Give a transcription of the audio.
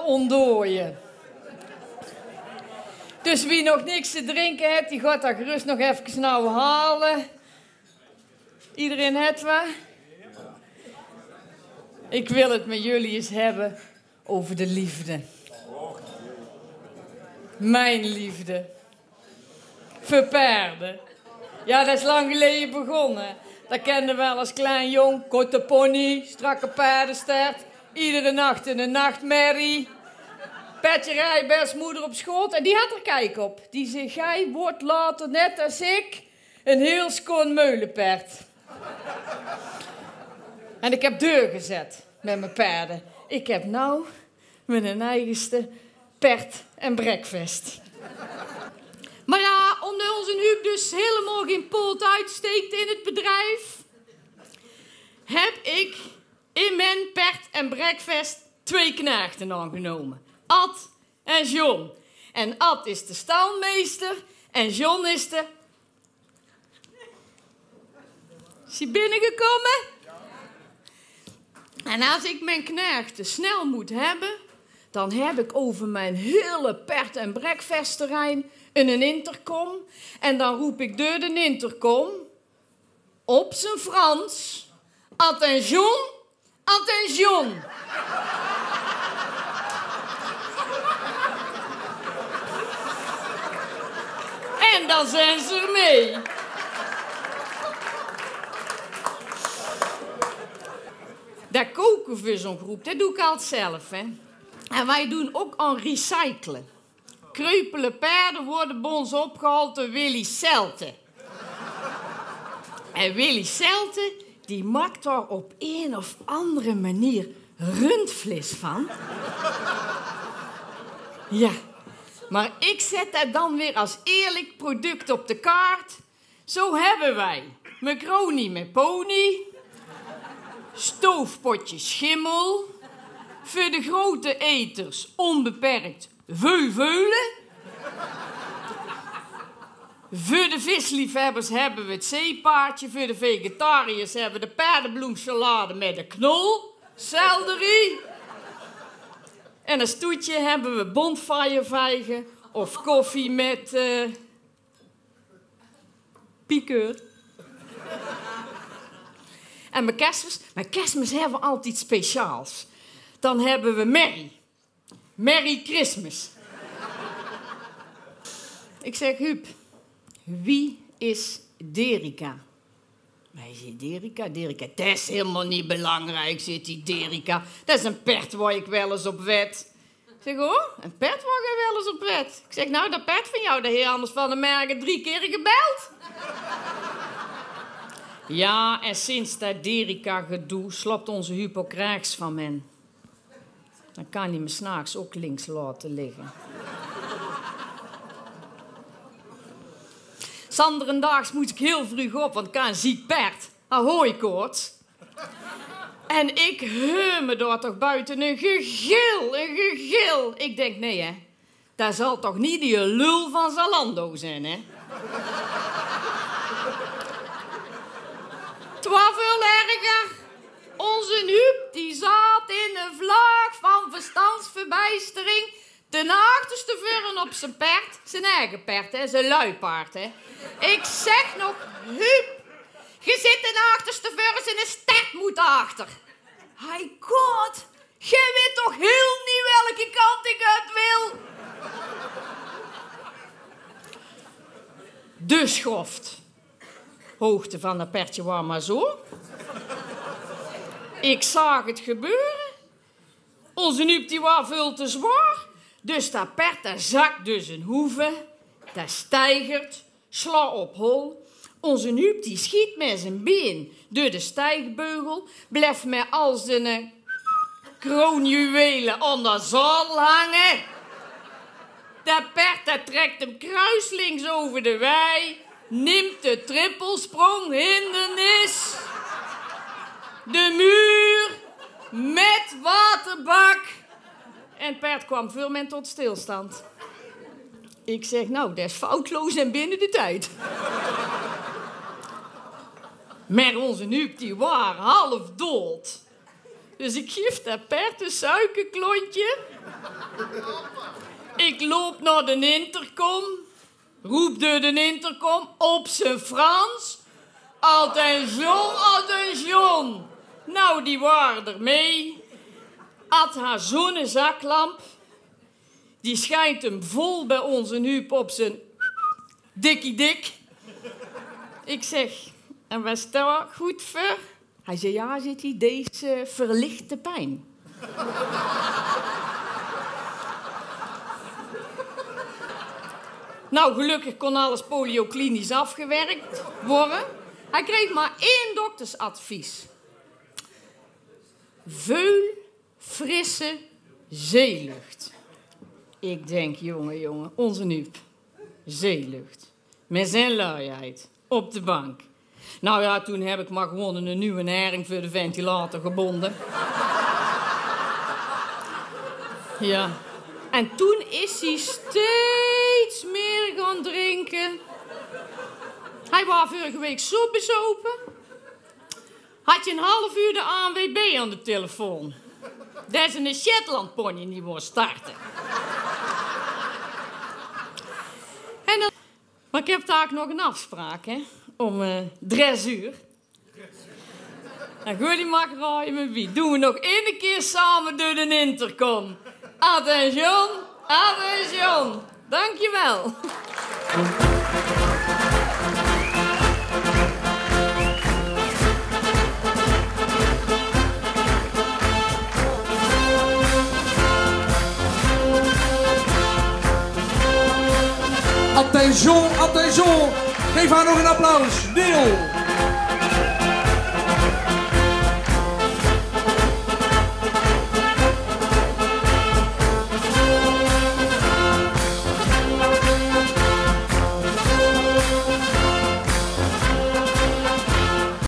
ontdooien. Dus wie nog niks te drinken heeft, die gaat dat gerust nog even nou halen. Iedereen het waar? Ik wil het met jullie eens hebben over de liefde. Mijn liefde. Voor paarden. Ja, dat is lang geleden begonnen. Dat kende wel als klein jong. Korte pony, strakke paardenstert. Iedere nacht in een nachtmerrie. Petje Rijbers moeder op schoot en die had er kijk op. Die zei, gij wordt later net als ik een heel schoon meulenperd. en ik heb deur gezet met mijn paarden. Ik heb nou mijn eigenste pert en breakfast. Maar ja, omdat onze Huub dus helemaal geen poot uitsteekt in het bedrijf, heb ik in mijn en breakfast twee knechten aangenomen. Ad en John. En Ad is de stalmeester en John is de... Is hij binnengekomen? En als ik mijn knechten snel moet hebben, dan heb ik over mijn hele pert- en breakfastterrein een intercom. En dan roep ik door de intercom op zijn Frans: Attention, attention. en dan zijn ze mee. Dat koken voor zo'n groep, dat doe ik altijd zelf. Hè. En wij doen ook aan recyclen. Kreupele paarden worden bij ons opgehaald door Willy Celte. En Willy Celte, die maakt daar op een of andere manier rundvlees van. Ja, maar ik zet dat dan weer als eerlijk product op de kaart. Zo hebben wij macaroni met pony, stoofpotje schimmel, voor de grote eters onbeperkt veuveulen. Voor de visliefhebbers hebben we het zeepaardje. Voor de vegetariërs hebben we de paardenbloemsalade met de knol. Selderie. En als toetje hebben we bonfirevijgen of koffie met uh, piqueur. En met kerstmis, met kerstmis hebben we altijd iets speciaals. Dan hebben we Merry. Merry Christmas. Ik zeg, Huub, wie is Derika? Hij zegt, Derika, Derika, dat is helemaal niet belangrijk, zit die Derika. Dat is een pert waar ik wel eens op wet. Ik zeg, oh, een pert waar ik wel eens op wet. Ik zeg, nou, dat pert van jou, de heer Anders van de Mergen, drie keer gebeld. ja, en sinds dat Derika-gedoe slopt onze Huub van men. Dan kan hij me s'nachts ook links laten liggen. Sanderendaags moet ik heel vroeg op, want ik kan een ziek paard. En ik heur me daar toch buiten een gegil, een gegil. Ik denk, nee hè, dat zal toch niet die lul van Zalando zijn hè. Twaalf erger. Onze Huub die zat in een vlaag van verstandsverbijstering ten achterste vuren op zijn pert. Zijn eigen pert, hè, zijn luipaard. Hè. Ik zeg nog, Huub, je zit ten achterste vuren, zijn een moet achter. Hij god, je weet toch heel niet welke kant ik uit wil? De schoft. Hoogte van een pertje was maar zo. Ik zag het gebeuren. Onze nup die was veel te zwaar. Dus dat pert dat zakt dus een hoeve. Dat stijgert, sla op hol. Onze nup die schiet met zijn been door de stijgbeugel. Blijft met al zijn kroonjuwelen onder zal hangen. Dat pert dat trekt hem kruislinks over de wei. Neemt de trippelsprong hindernis de muur met waterbak. En Pert kwam veel men tot stilstand. Ik zeg, nou, dat is foutloos en binnen de tijd. maar onze nuuk, die waren half dood. Dus ik geef dat paard een suikerklontje. Ik loop naar de intercom. Roep de intercom op zijn Frans. Attention, attention. Nou, die waren er mee. Had haar zonnezaklamp. Die schijnt hem vol bij onze Huub op zijn dikkie dik. Ik zeg, en wat is daar goed voor? Hij zei, ja, zit hij, deze verlichte pijn. nou, gelukkig kon alles polioklinisch afgewerkt worden. Hij kreeg maar één doktersadvies. Veul, frisse zeelucht. Ik denk, jongen, jongen, onze Nup. Zeelucht. Met zijn luiheid. Op de bank. Nou ja, toen heb ik maar gewoon een nieuwe hering voor de ventilator gebonden. ja. En toen is hij steeds meer gaan drinken. Hij was vorige week zo bezopen. Had je een half uur de ANWB aan de telefoon. Dat is een Shetland pony die starten. en. Maar ik heb daar nog een afspraak, hè om uh, dres uur. En jullie mag raaien met wie. Doen we nog één keer samen door de intercom. Attention, attention. Dankjewel. Attention, attention. Geef haar nog een applaus. Neil.